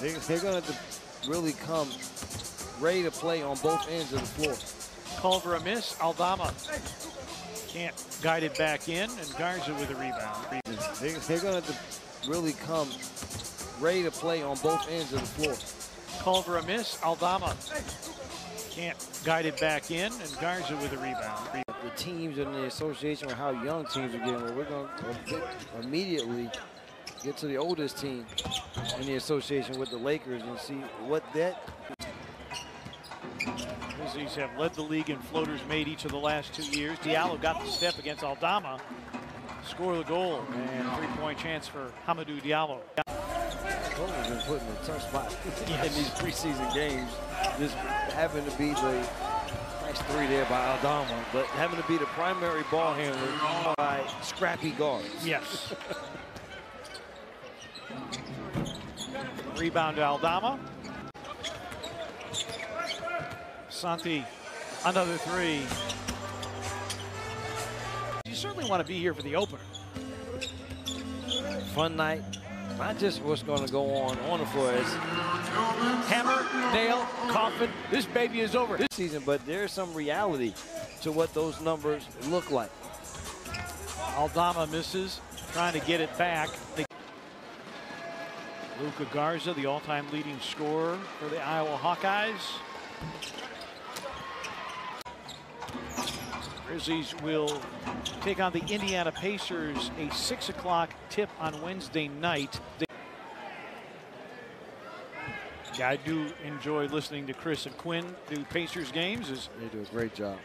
They, they're going to really come ready to play on both ends of the floor. Culver a miss. Aldama can't guide it back in, and Garza with a rebound. They, they're going to really come ready to play on both ends of the floor. Culver a miss. Aldama can't guide it back in, and Garza with a rebound. The teams and the association with how young teams are getting, well, we're going to immediately get to the oldest team in the association with the Lakers and see what that Grizzlies have led the league in floaters made each of the last two years. Diallo got the step against Aldama, score the goal, and three-point chance for Hamidou Diallo. Coleman's been put in a tough spot in these preseason games. Just having to be the nice three there by Aldama, but having to be the primary ball handler by scrappy guards. Yes. Rebound to Aldama. Santi, another three. You certainly want to be here for the opener. Fun night. Not just what's going to go on on the floor as Hammer, nail, coffin. This baby is over. this season, but there's some reality to what those numbers look like. Aldama misses, trying to get it back. Luka Garza, the all-time leading scorer for the Iowa Hawkeyes. Grizzlies will take on the Indiana Pacers, a 6 o'clock tip on Wednesday night. Yeah, I do enjoy listening to Chris and Quinn do Pacers games. They do a great job.